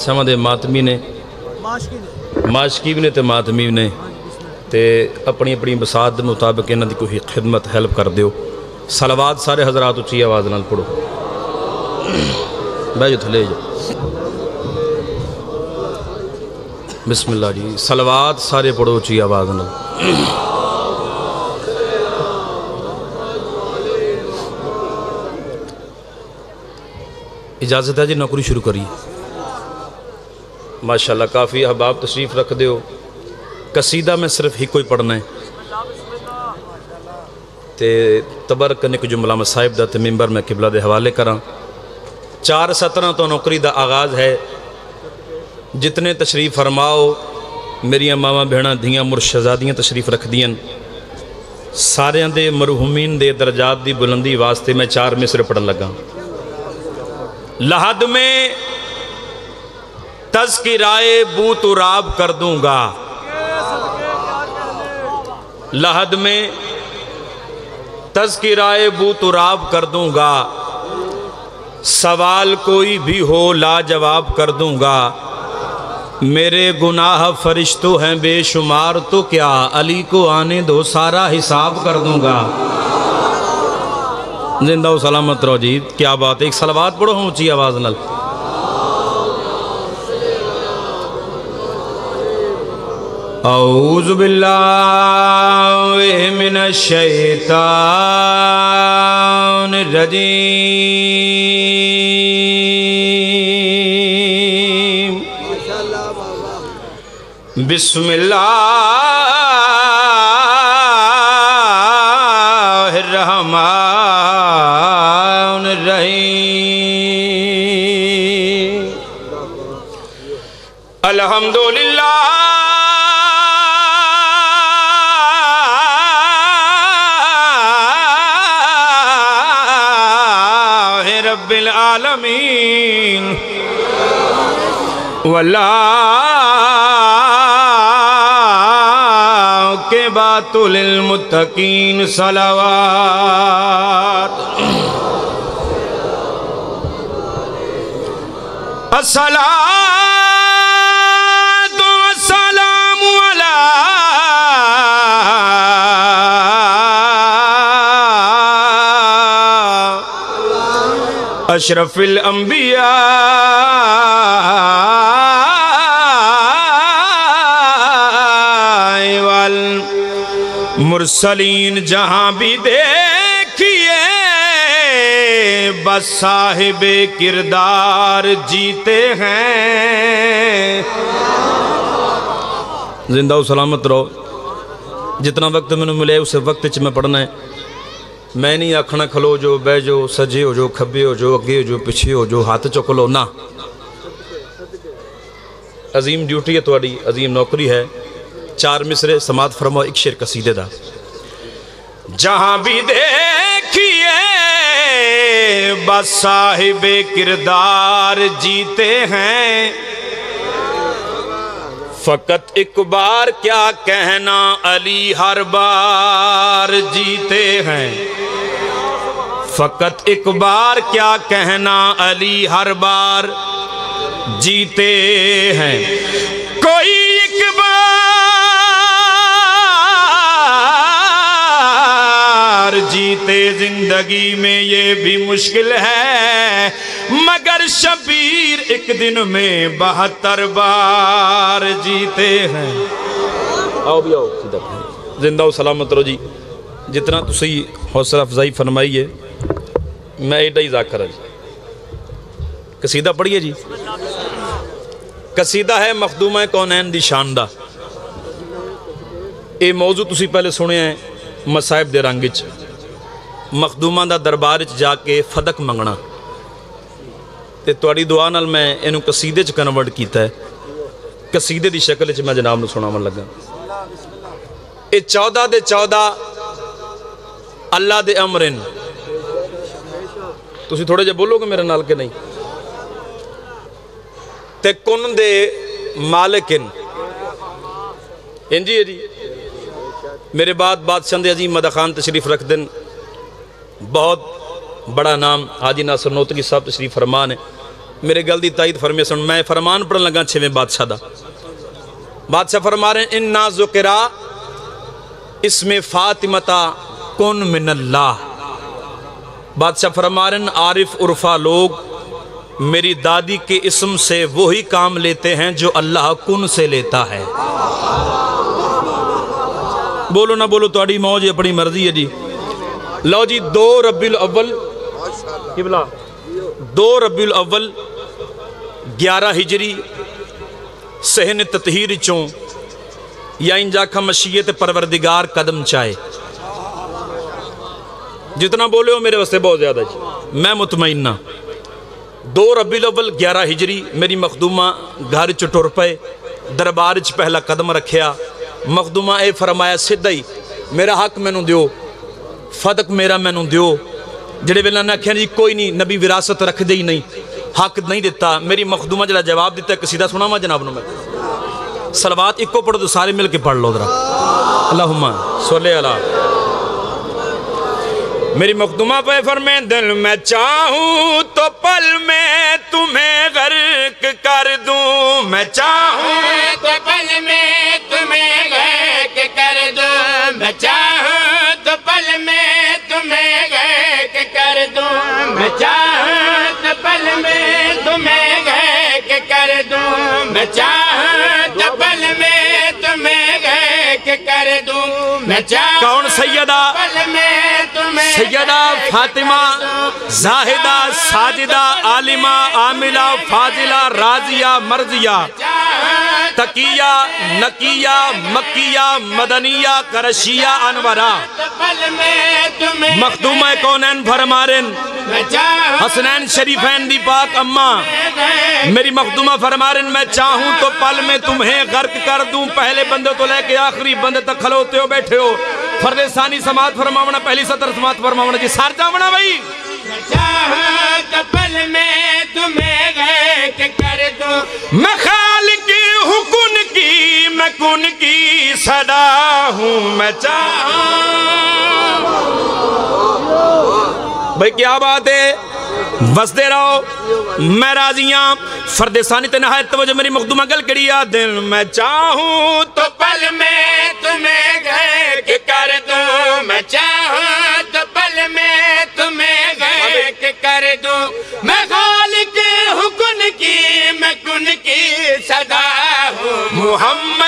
سواں ماتمی نے ماشکی بھی نے تو ماتمی بھی نے اپنی اپنی بساط مطابق یہاں کی کوئی خدمت ہیلپ کر دو سلوات سارے حضرات اچھی آواز پڑھو۔ میں جی تھے جا بسم اللہ جی۔ سلوات سارے پڑھو اچھی آواز نال۔ اجازت ہے جی نوکری شروع کریے۔ ماشاءاللہ کافی احباب تشریف رکھ دیو۔ قصیدہ میں صرف ہی کوئی پڑھنا ہے۔ تے تبر کو جملہ مصاحب دا تے ممبر میں قبلہ دے حوالے کراں۔ چار سترہ تو نوکری دا آغاز ہے۔ جتنے تشریف فرماؤ میری ماما بھیڑا دھیاں مرشزادیاں تشریف رکھ دیاں ساریاں دے مرحومین دے درجات دی بلندی واسطے میں چار مصر پڑھن لگا لحد میں تذکرائے بو تراب کر دوں گا۔ لہد میں تذکرائے بو تراب کر دوں گا۔ سوال کوئی بھی ہو لاجواب کر دوں گا۔ میرے گناہ فرشتوں ہیں بے شمار، تو کیا علی کو آنے دو سارا حساب کر دوں گا۔ زندہ و سلامت روجید کیا بات ہے؟ ایک سلوات پڑھو اونچی آواز نل۔ اعوذ باللہ من الشیطان الرجیم۔ بسم اللہ۔ العالمين ولا کے بات للمتقین صلوات. السلام اشرف الانبیاء والمرسلین، جہاں بھی دیکھیے، بس صاحب کردار جیتے ہیں۔ زندہ و سلامت رہو۔ جتنا وقت میں نے ملے، اسے وقت میں پڑھنا ہے۔ میں نہیں آکھنا کھلو جو، بہ جو، سجے ہو جو، کھبے ہو جو، اگے ہو جو، پیچھے ہو جو، ہاتھ چک لو، نہ۔ عظیم ڈیوٹی ہے تھوڑی عظیم نوکری ہے۔ چار مصرے، سماعت فرما، ایک شیر قصیدے دا۔ جہاں بھی دیکھیے، بس صاحب کردار جیتے ہیں۔ فقط ایک بار کیا کہنا علی ہر بار جیتے ہیں۔ فقط ایک بار کیا کہنا علی ہر بار جیتے ہیں۔ کوئی ایک بار جیتے زندگی میں یہ بھی مشکل ہے، مگر شب ایک دن میں بہتر بار جیتے ہیں۔ آؤ بھی آؤ، سیدھا زندہ و سلامت رہو جی۔ جتنا تسی حوصلہ افزائی ہے میں ایڈا ہی ذاکر ہے جی۔ قصیدہ پڑھیے جی۔ قصیدہ ہے مخدومہ کونین دی شاندہ۔ ਇਹ ਮੌਜੂ ਤੁਸੀਂ ਪਹਿਲੇ ਸੁਣਿਆ ਹੈ ਮਸਾਇਬ ਦੇ ਰੰਗ ਵਿੱਚ ਮਖਦੂਮਾਂ ਦਾ ਦਰਬਾਰ ਵਿੱਚ ਜਾ ਕੇ ਫਦਕ ਮੰਗਣਾ تو تاری دعا نال میں کسیدے کنورٹ کیا کسیدے کی شکل میں جناب سنا من لگا۔ یہ چودہ دے چودہ اللہ د امریکی تھوڑا جہاں بولو گے میرے نال کہ نہیں؟ کن کے مالک انجی ہے جی؟ میرے بعد بادشاہ عظیم مدہ خان تشریف رکھ دن بہت بڑا نام حاجی ناصر نوتگی صاحب تشریف فرمان ہے۔ میرے گل دی تائید فرمی سن، میں فرمان پڑھن لگا چھویں بادشاہ دا۔ بادشاہ فرما رہے ہیں ان ذکرا اس میں فاطمتا کن من اللہ۔ بادشاہ فرما رہے ہیں، عارف عرفہ لوگ میری دادی کے اسم سے وہی کام لیتے ہیں جو اللہ کن سے لیتا ہے۔ بولو نہ بولو تاری موج اپنی مرضی ہے جی۔ لو جی دو ربی الاول قبلہ دو ربی الاول، گیارہ ہجری، سہن تطہیر چوں، یا انجا کا مشیت پروردگار قدم چاہے جتنا بولے ہو میرے واسطے بہت زیادہ جی۔ میں مطمئنہ ہاں۔ دو ربی الاول، گیارہ ہجری، میری مخدومہ گھر چٹور پے دربار چ پہلا قدم رکھیا۔ مخدومہ اے فرمایا سدھا ہی میرا حق مینوں دیو، فدق میرا مینوں دیو۔ جڑے ویلے نے آخیا جی کوئی نہیں، نبی وراثت رکھ دے ہی نہیں۔ حق نہیں دیتا میری مخدومہ جڑا جواب دیتا ہے قصیدہ سنا ما جناب نو میں؟ سلوات ایک کو پڑھو تو سارے مل کے پڑھ لو ذرا۔ اللہم، صلی اللہ۔ میری مخدومہ پہ فرمے دل میں چاہوں تو پل میں تمہیں غرق کر دوں۔ میں چاہوں تو پل میں کر دوں میں چاہوں تو پل میں تمہیں غرق کر دوں۔ میں چاہوں تو پل میں تمہیں غرق کر دوں۔ میں چاہوں کون سیدہ؟ پل میں تمہیں سیدہ فاطمہ زاہدہ ساجدہ عالمہ عاملہ فاضلہ راضیہ مرضیہ۔ تقیہ نقیہ مکیہ مدنیہ کرشیہ انورہ۔ مخدومہ کونین فرمارن حسنین شریفین دی پاک اماں۔ میری مخدومہ فرمارن میں چاہوں تو پل میں تمہیں غرق کر دوں۔ پہلے بندے تو لے کے آخری بندے تک کھلوتے ہو بیٹھے ہو۔ فرد ثانی سماعت فرماونا پہلی سطر سماعت فرماونا۔ جی سار جاونا بھائی۔ چاہوں تو پل میں تمہیں غرق کر دوں۔ میں ہوں میں چاہوں بھائی کیا بات ہے؟ بس دے رہو۔ میں راضیاں فرد ثانی تے توجہ میری مخدومہ گل کڑیا دل میں چاہوں تو پل میں تمہیں غرق کر دوں۔ میں چاہوں تو پل میں تمہیں غرق کر دوں۔ میں خالق حکن کی، میں کن کی صدا ہوں۔ محمد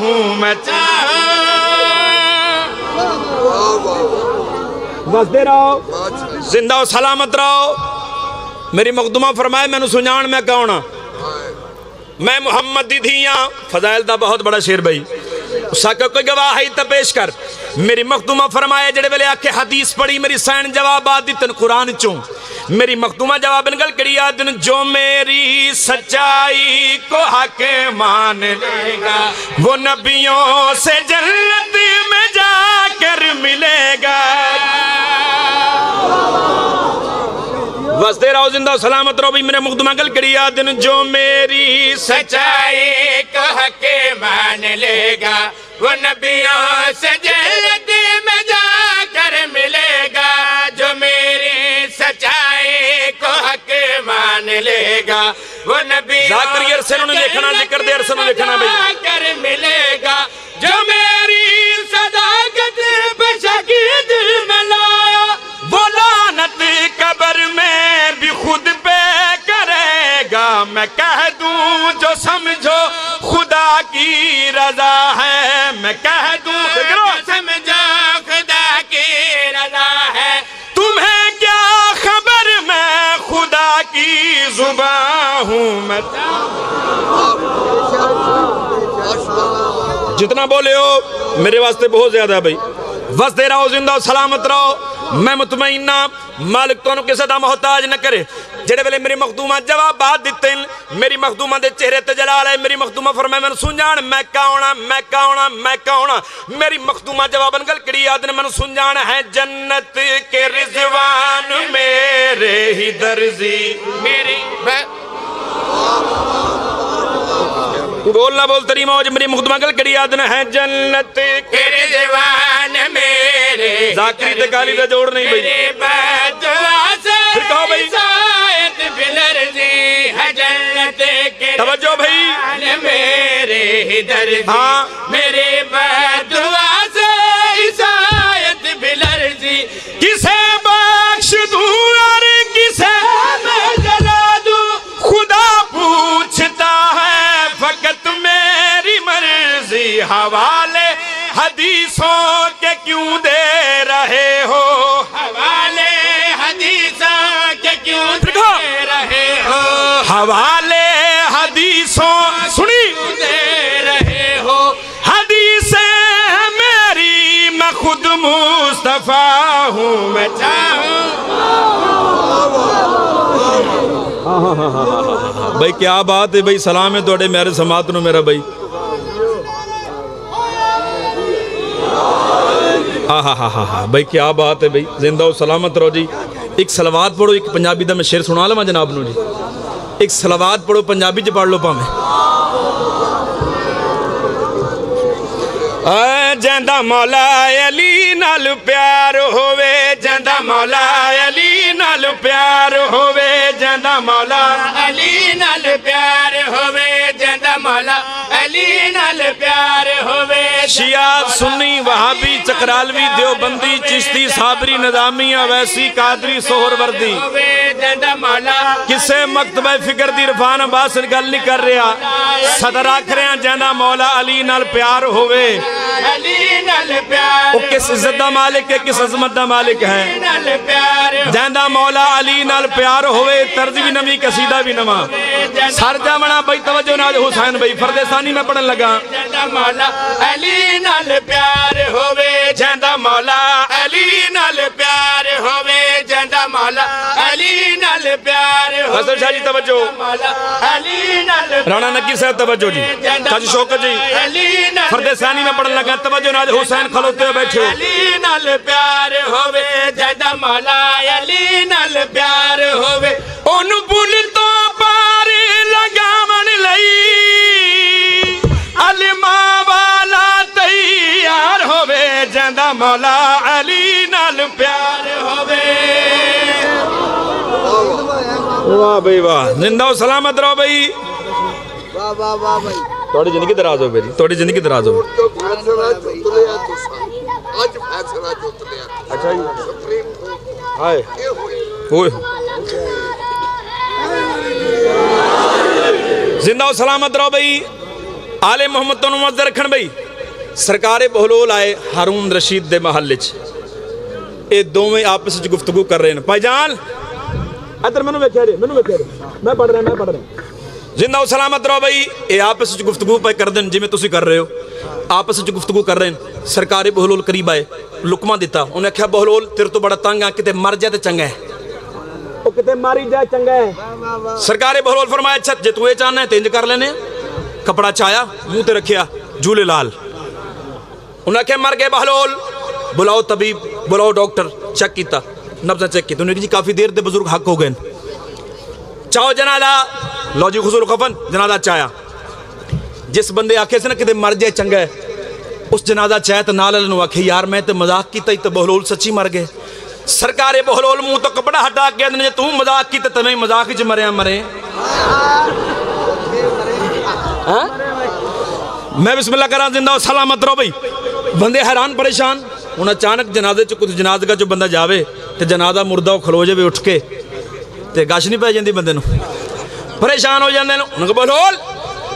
ہوں میں بس دے رہو۔ زندہ و سلامت رہو۔ میری مقدمہ فرمائے میں نے سنجان میں کہونا میں محمد دی دھیاں فضائل دا بہت بڑا شیر بھائی۔ اسا کہ کوئی گواہی تا پیش کر۔ میری مخدومہ فرمائے جڑے ویلے آکے حدیث پڑھی، میری سین جوابات دیتن قرآن چوں۔ میری مخدومہ جواب نگل کری آدن جو میری سچائی کو حق مان لے گا، وہ نبیوں سے جنت میں جا کر ملے گا۔ وسدے رہو زندہ سلامت رہو بھی میرے مقدمہ گل کری آدن جو میری سچائی کو حق مان لے گا۔ وہ نبیوں سے جنت میں جا کر ملے گا جو میری سچائی کو حق مان لے گا وہ نبیوں ذاکر یہ عرصے انہوں نے لکھنا، ذکر دے عرصے انہوں نے لکھنا بھائی۔ جا کر ملے گا ہوں جتنا بولے ہو، میرے واسطے بہت زیادہ ہے وستے رہو، زندہ سلامت رہو۔ میں مطمئنہ ہاں، مالک تو کسے دا محتاج نہ کرے۔ جڑے ویلے میری مخدومہ جوابات دیتے ہیں، میری مخدومہ دے چہرے تے ہے میری مخدومہ فرمائے، میں سنجان میں کا میں کا میں کا میری مخدومہ جوابن گل کڑی یاد نے میں سنجان ہے، جنت کے رضوان میرے ہی درزی۔ میری میں بولنا بول تری موج میری مقدمہ گل کڑی یاد ہے؟ جنت کے رضوان میرے زاکری تکالی دا جوڑ نہیں بھئی۔ پھر کہو بھئی۔ سایت بلرزی ہے جنت کے رضوان میرے ہدر ہاں۔ میرے حوالے حدیثوں سنی؟ دے رہے ہو۔ حدیثیں میری میں خود مصطفیٰ ہوں میں چاہوں۔ بھئی کیا بات ہے بھئی سلام ہے توڑے میرے سماتنوں میرا بھئی بھئی کیا بات ہے بھئی زندہ و سلامت رو جی۔ ایک سلوات پڑھو ایک پنجابی دا میں شیر سنا لما جناب نو جی۔ ایک سلوات پڑھو، پنجابی چ پڑھ لو پاویں۔ جندہ مولا علی نال پیار ہووے جندہ مولا شیعہ سنی، وہابی، چکرالوی، دیوبندی، چشتی، صابری، نظامیہ، ویسی، قادری سہر وردی کسے مکتبہ فکر دی رفان عباس گل نہیں کر رہا، صدر آکھ رہا جینا مولا علی نال پیار ہوئے وہ کس عزت دا مالک ہے کس عظمت دا مالک ہے؟ جیندہ مولا علی نال پیار ہوئے طرز بھی نمی قصیدہ بھی نما سر جامنا بھائی توجہ ناج حسین بھائی فردستانی میں پڑھن لگا۔ جیندہ مولا علی نال پیار ہوئے جیندہ مولا علی حضرت شاہ جی توجہ۔ رانا نقیر صاحب، توجہ جی۔ شاہ جی، شوکت جی۔ فرد ثانی میں پڑھن لگا، توجہ نال، حسین کھلوتے ہوئے بیٹھے۔ علی نال پیار ہوئے جیدہ مولا علی نال پیار ہوئے ان بھول واہ بھائی واہ۔ زندہ و سلامت رہو بھائی۔ واہ واہ واہ بھائی۔ تھوڑی زندگی دراز ہو بھائی تھوڑی زندگی دراز ہو۔ اچھا جی۔ ہائے۔ ہوئے زندہ و سلامت رہو بھائی۔ آل محمد تو نمازدہ رکھن بھائی۔ سرکار بہلول آئے ہارون رشید دے محل چ۔ اے دو میں آپس گفتگو کر رہے ہیں۔ پائی جان ਇੱਧਰ ਮੈਨੂੰ ਵੇਖਿਆ ਰੇ ਮੈਨੂੰ ਵੇਖਿਆ ਰੇ ਮੈਂ ਪੜ ਰਿਹਾ ਮੈਂ ਪੜ ਰਿਹਾ। ਜ਼ਿੰਦਾ ਸਲਾਮਤ ਰਹੋ ਬਈ ਇਹ ਆਪਸ ਵਿੱਚ ਗੁਫ਼ਤਗੂ ਪਏ ਕਰਦੇ ਨੇ ਜਿਵੇਂ ਤੁਸੀਂ ਕਰ ਰਹੇ ਹੋ। ਆਪਸ ਵਿੱਚ ਗੁਫ਼ਤਗੂ ਕਰ ਰਹੇ ਨੇ। ਸਰਕਾਰੇ ਬਹਲੋਲ ਕਰੀਬ ਆਏ ਲੁਕਮਾ ਦਿੱਤਾ। ਉਹਨੇ ਆਖਿਆ ਬਹਲੋਲ ਤੇਰੇ ਤੋਂ ਬੜਾ ਤੰਗ ਆ ਕਿਤੇ ਮਰ ਜਾ ਤੇ ਚੰਗਾ ਹੈ। ਉਹ ਕਿਤੇ ਮਾਰੀ ਜਾ ਚੰਗਾ ਹੈ। ਸਰਕਾਰੇ ਬਹਲੋਲ ਫਰਮਾਇਆ ਅੱਛਾ ਜੇ ਤੂੰ ਇਹ ਚਾਹਨਾ ਹੈ ਤੇ ਇੰਜ ਕਰ ਲੈਨੇ ਕਪੜਾ ਚਾਇਆ ਮੂੰਹ ਤੇ ਰੱਖਿਆ ਝੂਲੇ ਲਾਲ। ਉਹਨਾਂ ਆਖਿਆ ਮਰ ਗਏ ਬਹਲੋਲ। ਬੁਲਾਓ ਤਬੀਬ ਬੁਲਾਓ ਡਾਕਟਰ ਚੈੱਕ ਕੀਤਾ। نبزہ چیک کی تو انہوں نے کہا جی کافی دیر دے بزرگ حق ہو گئے۔ چاہو جنازہ؟ لو جی خسول خفن جنازہ چایا۔ جس بندے آکھے سے نا کدے مر جائے چنگا ہے، اس جنازہ چاہے تو نال اللہ آکھے، یار میں تے مذاق کی تے بہلول سچی مر گئے۔ سرکار بہلول منہ تو کپڑا ہٹا کے اندنے تو مذاق کی تے تمہیں مذاق ہی مرے۔ ہیں مرے میں بسم اللہ کرا زندہ و سلامت رو بھئی بندے حیران پریشان۔ ਹੁਣ ਅਚਾਨਕ ਜਨਾਜ਼ੇ ਚ ਕੁਝ ਜਨਾਜ਼ਗਾ ਚ ਬੰਦਾ ਜਾਵੇ ਤੇ ਜਨਾਜ਼ਾ ਮੁਰਦਾ ਉਹ ਖਲੋ ਜਾਵੇ ਉੱਠ ਕੇ ਤੇ ਗਸ਼ ਨਹੀਂ ਪੈ ਜਾਂਦੀ ਬੰਦੇ ਨੂੰ ਪਰੇਸ਼ਾਨ ਹੋ ਜਾਂਦੇ ਨੇ ਉਹਨਾਂ ਕੋ ਬੋਲ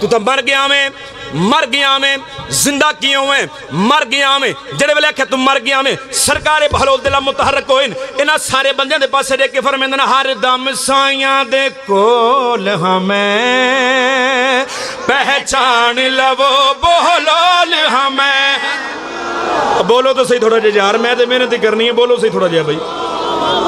ਤੂੰ ਤਾਂ ਮਰ ਗਿਆ ਮੈਂ ਮਰ ਗਿਆ ਮੈਂ ਜ਼ਿੰਦਾ ਕਿਉਂ ਹੈ ਮਰ ਗਿਆ ਮੈਂ ਜਿਹੜੇ ਵੇਲੇ ਆਖਿਆ ਤੂੰ ਮਰ ਗਿਆ ਮੈਂ ਸਰਕਾਰੇ ਬਹਲੋਲ ਦਿਲਾ ਮੁਤਹਰਕ ਹੋਏ ਨੇ ਇਹਨਾਂ ਸਾਰੇ ਬੰਦਿਆਂ ਦੇ ਪਾਸੇ ਦੇਖ ਕੇ ਫਰਮਾਉਂਦੇ ਨੇ ਹਰ ਦਮ ਸਾਈਆਂ ਦੇ ਕੋਲ ਹਾਂ ਮੈਂ ਪਹਿਚਾਨ ਲਵੋ ਬੋਲੋਲ ਹਾਂ ਮੈਂ بولو تو صحیح تھوڑا جا یار میں محنت ہی کرنی ہے بولو صحیح تھوڑا جا بھائی۔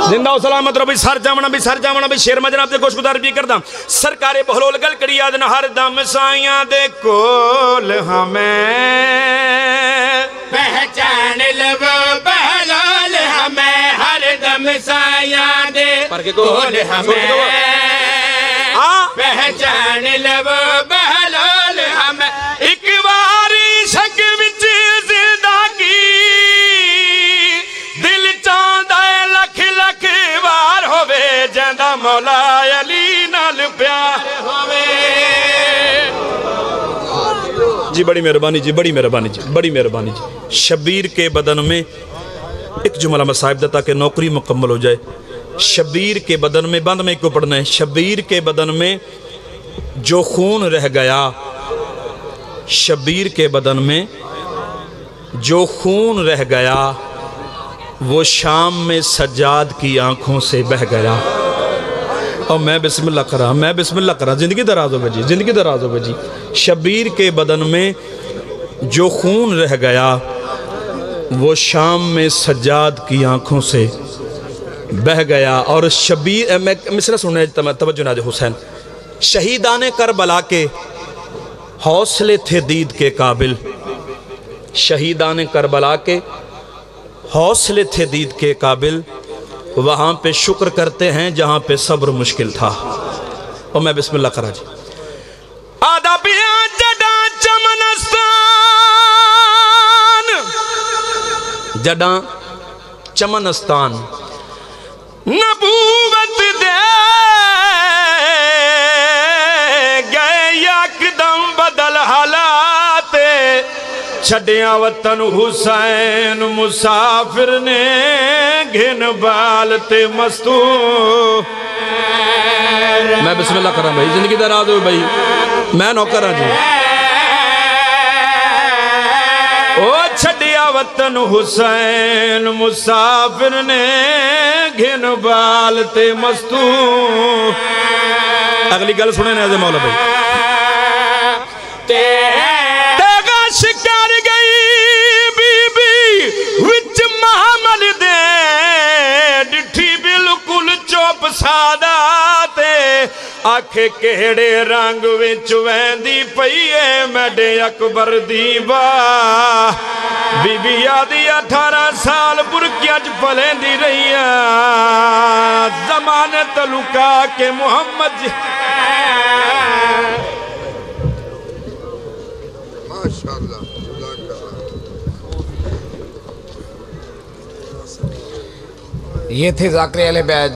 زندہ و سلامت رو بھی سر جامنا بھی سر جامنا بھی شیر مجناب دے خوش گدار بھی کردہ سرکار بہلول گل کری آدن ہر دم سائیاں دے کول ہمیں۔ پہچان لو بہلول ہمیں ہر دم سایاں دے کول ہمیں۔ پہچان لو بہلول جی بڑی مہربانی جی بڑی مہربانی جی بڑی مہربانی جی۔ شبیر کے بدن میں ایک جملہ مصائب دیتا کہ نوکری مکمل ہو جائے۔ شبیر کے بدن میں، بند میں کو پڑھنا ہے؟ شبیر کے بدن میں جو خون رہ گیا، شبیر کے بدن میں جو خون رہ گیا، وہ شام میں سجاد کی آنکھوں سے بہ گیا۔ اور میں بسم اللہ کرا میں بسم اللہ کرا زندگی دراز ہو جی زندگی دراز ہو جی شبیر کے بدن میں جو خون رہ گیا، وہ شام میں سجاد کی آنکھوں سے بہ گیا۔ اور شبیر میں مصرہ سننے توجہ ناجہ حسین۔ شہیدان کربلا کے حوصلے تھے دید کے قابل۔ شہیدان کربلا کے حوصلے تھے دید کے قابل۔ وہاں پہ شکر کرتے ہیں جہاں پہ صبر مشکل تھا۔ اور میں بسم اللہ کرا جی آدھا پیا جڈا چمنستان جڈا چمنستان چھڑیاں وطن حسین مسافر نے گھن بالتے مستو میں بسم اللہ کر رہا ہوں بھائی زندگی دراز ہو بھائی میں نوکر ہوں جی او چھڑیا وطن حسین مسافر نے گھن بالتے مستو اگلی گل سنے نیازے مولا بھائی تیگا تے آکھے کہڑے رنگ وچ ویندی پئیے میڈے اکبر دیبا بی بی یادی اٹھارہ سال برکیاں چ پلیں دی رہی زمانے تلکا کے محمد جی یہ تھے ذاکر علیہ بیج